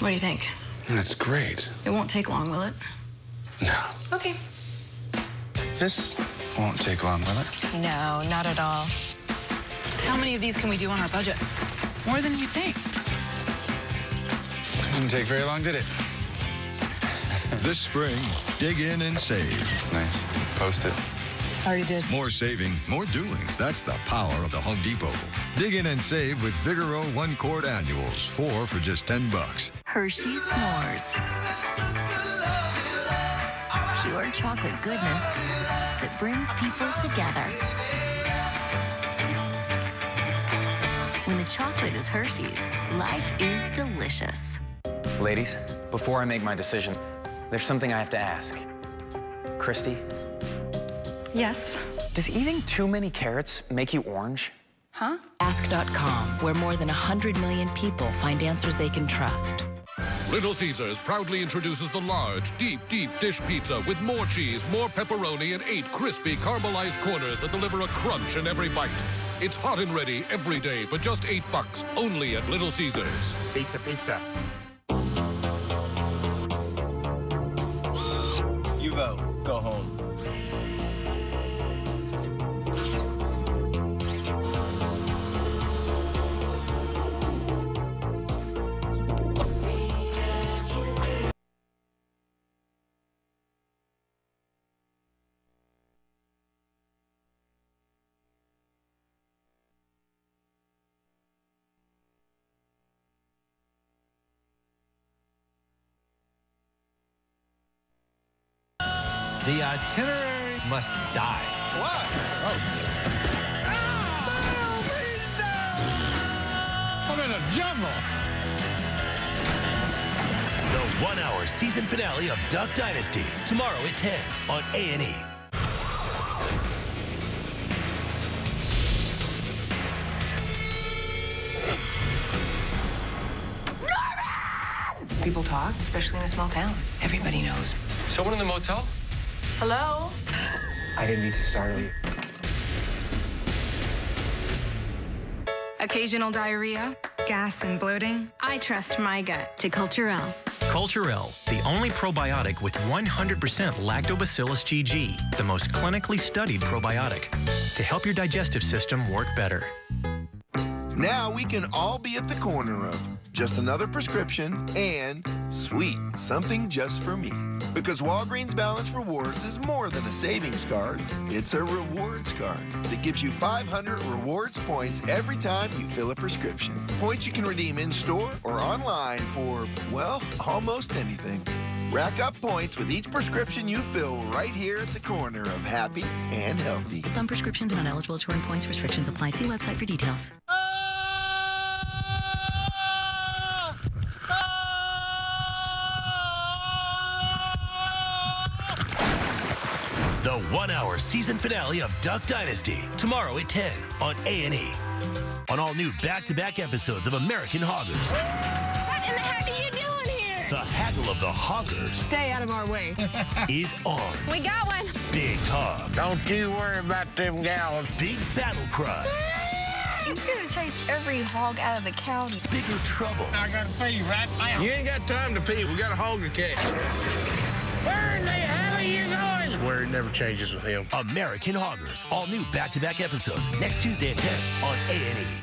What do you think? That's great. It won't take long, will it? No. Okay. This won't take long, will it? No, not at all. How many of these can we do on our budget? More than you think. Didn't take very long, did it? This spring, dig in and save. It's nice. Post it. Already did. More saving, more doing. That's the power of the Home Depot. Dig in and save with Vigoro one quart annuals, four for just 10 bucks. Hershey's S'mores. Pure chocolate goodness that brings people together. When the chocolate is Hershey's, life is delicious. Ladies, before I make my decision, there's something I have to ask. Christy, Yes. does eating too many carrots make you orange? Huh? Ask.com, where more than 100 million people find answers they can trust. Little Caesars proudly introduces the large, deep, deep dish pizza with more cheese, more pepperoni, and eight crispy caramelized corners that deliver a crunch in every bite. It's hot and ready every day for just eight bucks, only at Little Caesars. Pizza, pizza. The itinerary must die. What? Oh. I'm in a jungle. The one-hour season finale of Duck Dynasty tomorrow at 10 on A&E. People talk, especially in a small town. Everybody knows. Someone in the motel? Hello? I didn't mean to startle you. Occasional diarrhea? Gas and bloating? I trust my gut. To Culturelle. Culturelle, the only probiotic with 100% Lactobacillus GG, the most clinically studied probiotic, to help your digestive system work better. Now we can all be at the corner of just another prescription and sweet, something just for me. Because Walgreens Balance Rewards is more than a savings card, it's a rewards card that gives you 500 rewards points every time you fill a prescription. Points you can redeem in store or online for, well, almost anything. Rack up points with each prescription you fill right here at the corner of happy and healthy. Some prescriptions and uneligible to earn points restrictions apply. See website for details. The one-hour season finale of Duck Dynasty tomorrow at 10 on A&E. On all new back-to-back episodes of American Hoggers. What in the heck are you doing here? The haggle of the hoggers Stay out of our way. is on. We got one. Big Hog. Don't you worry about them gals. Big Battle Cry, He's gonna chase every hog out of the county. Bigger Trouble, I gotta pee right now. You ain't got time to pee. We got a hog to catch. Where in the hell are you going? Swear it never changes with him. American Hoggers. All new back-to-back episodes next Tuesday at 10 on A&E.